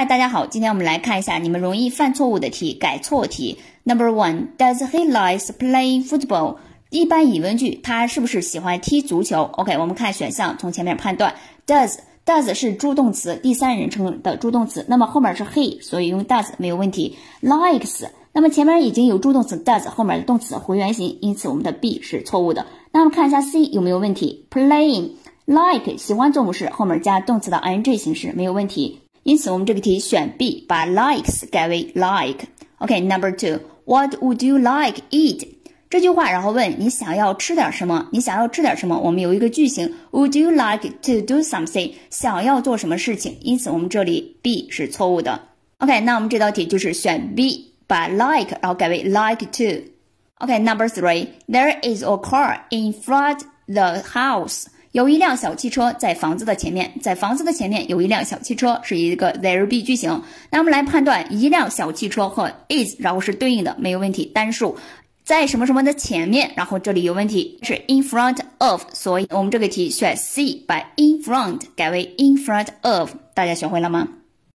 嗨，大家好，今天我们来看一下你们容易犯错误的题，改错题。Number one, Does he likes playing football？一般疑问句，他是不是喜欢踢足球？OK，我们看选项，从前面判断。Does does 是助动词，第三人称的助动词，那么后面是 he，所以用 does 没有问题。Likes，那么前面已经有助动词 does，后面的动词回原形，因此我们的 B 是错误的。那么看一下 C 有没有问题？Playing like 喜欢做某事，后面加动词的 ing 形式没有问题。因此，我们这个题选 B，把 likes 改为 like。OK，Number two，What would you like eat？这句话，然后问你想要吃点什么？你想要吃点什么？我们有一个句型，Would you like to do something？想要做什么事情？因此，我们这里 B 是错误的。OK，那我们这道题就是选 B，把 like 然后改为 like to。OK，Number three，There is a car in front the house。 有一辆小汽车在房子的前面，在房子的前面有一辆小汽车，是一个 there be 句型。那我们来判断一辆小汽车和 is，然后是对应的，没有问题。单数在什么什么的前面，然后这里有问题，是 in front of，所以我们这个题选 C，把 in front 改为 in front of。大家学会了吗？